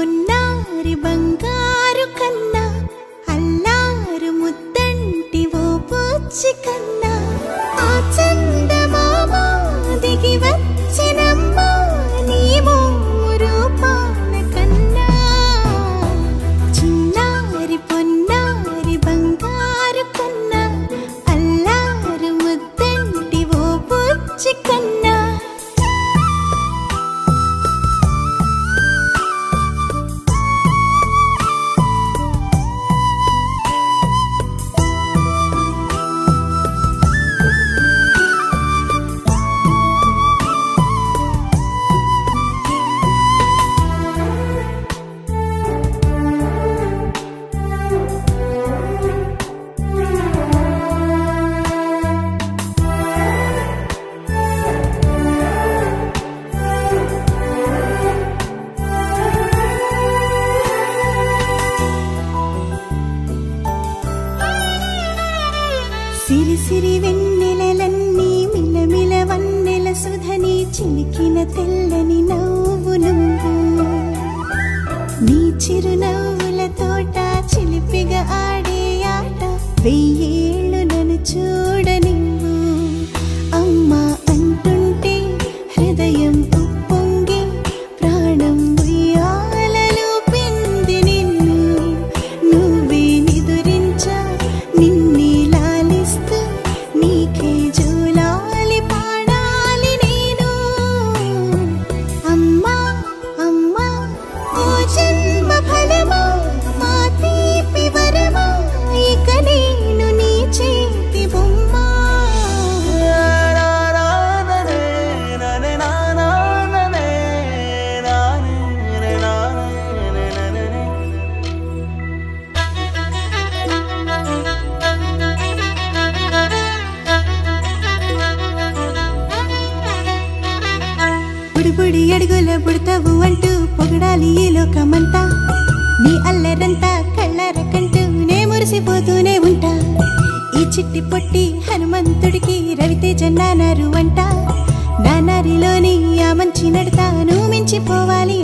บุญนะ సిరి సిరి వెన్నెలన్నీ మిలమిల వన్నెల సుధని చిలికిన తెల్లని నవ్వు నువ్వు. నీ చిరునవ్వుల తోట చిలిపిగా ఆడే ఆట వెయ్యేళ్ళు నన్ను చూ బుడి బుడి అడుగుల బుడతావు అంటూ పొగడాలి ఈ లోకమంతా. నీ అల్లరంతా కళ్ళార కంటూ నే మురిసిపోతూనే ఉంటా. ఈ చిట్టి పొట్టి హనుమంతుడికి రవితేజ నానారు అంట. నానారిలోని ఆ మంచి నడతాను మించిపోవాలి